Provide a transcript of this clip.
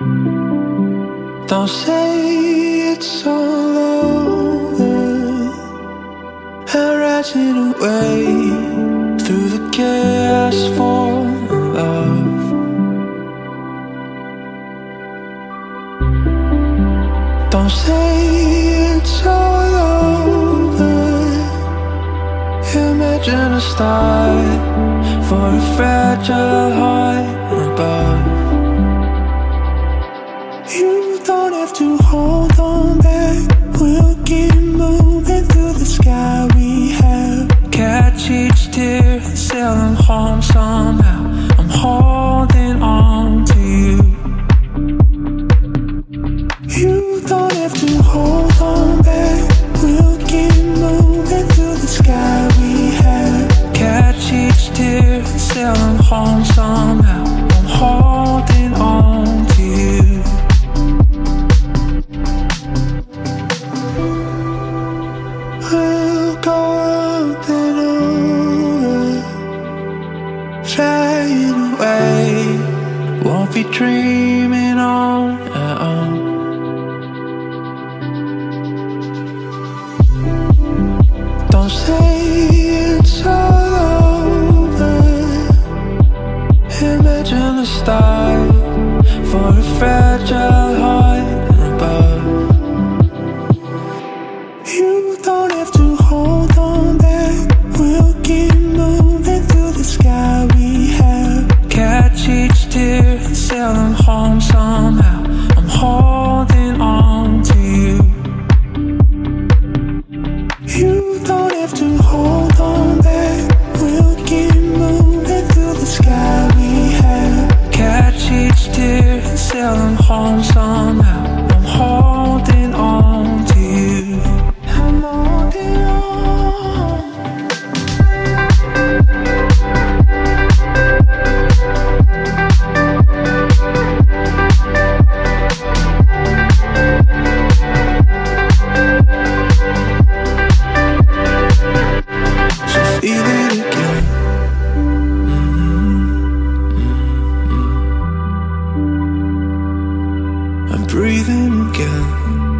Don't say it's all over. I'm rising away through the chaos for love. Don't say it's all over. Imagine a start for a fragile heart above. You don't have to hold on back. We'll keep moving through the sky. We have catch each tear and sail them home somehow. I'm holding on to you. You don't have to hold on back. We'll keep moving through the sky. We have catch each tear and sail them home somehow. Dreaming on our own. Don't say till I'm home somehow. I'm holding on to you. You don't have to hold on back. We'll keep moving through the sky we have. Catch each tear and I'm home somehow. I'm holding. I'm breathing again.